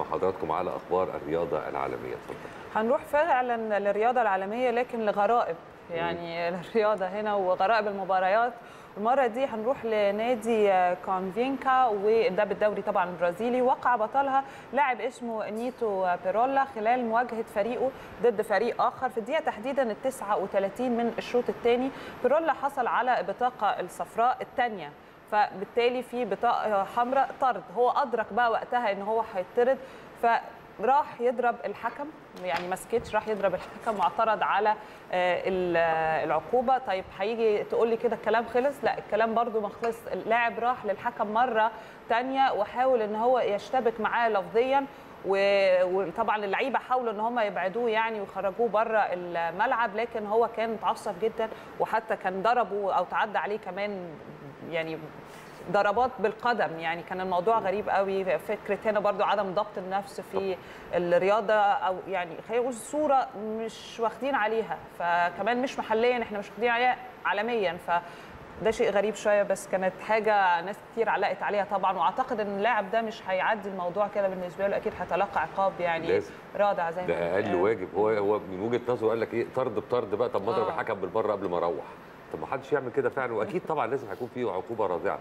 مع حضراتكم على أخبار الرياضه العالميه. اتفضل. هنروح فعلا للرياضه العالميه لكن لغرائب. يعني الرياضه هنا وغرائب المباريات. المره دي هنروح لنادي كونفينكا وده بالدوري طبعا البرازيلي. وقع بطلها لاعب اسمه نيتو بيرولا خلال مواجهة فريقه ضد فريق آخر في الدقيقة تحديدا ال 39 من الشوط الثاني. بيرولا حصل على البطاقه الصفراء الثانية. فبالتالي في بطاقة حمراء طرد. هو أدرك بقى وقتها إن هو هيطرد فراح يضرب الحكم يعني ما سكتش راح يضرب الحكم واعترض على العقوبة. طيب هيجي تقول لي كده الكلام خلص؟ لا الكلام برده ما خلص. اللاعب راح للحكم مرة ثانية وحاول إن هو يشتبك معاه لفظيا. وطبعا اللعيبة حاولوا إن هم يبعدوه يعني ويخرجوه بره الملعب لكن هو كان متعصب جدا وحتى كان ضربه أو تعدى عليه كمان يعني ضربات بالقدم. يعني كان الموضوع غريب قوي. فكرة هنا برضو عدم ضبط النفس في الرياضة أو يعني خلينا نقول صوره مش واخدين عليها. فكمان مش محليا إحنا مش واخدين عليها عالميا. ف ده شيء غريب شوية بس كانت حاجة ناس كتير علقت عليها طبعا وأعتقد إن اللاعب ده مش هيعدي الموضوع كده بالنسبة له أكيد هيتلقى عقاب يعني لازم. رادع زي ما ده أقل واجب. هو هو من وجهة نظره قال لك إيه؟ طرد بطرد بقى طب ما أضرب الحكم بالبره قبل ما أروح. طب ما حدش يعمل كده فعلا وأكيد طبعا لازم هيكون فيه عقوبة رادعة.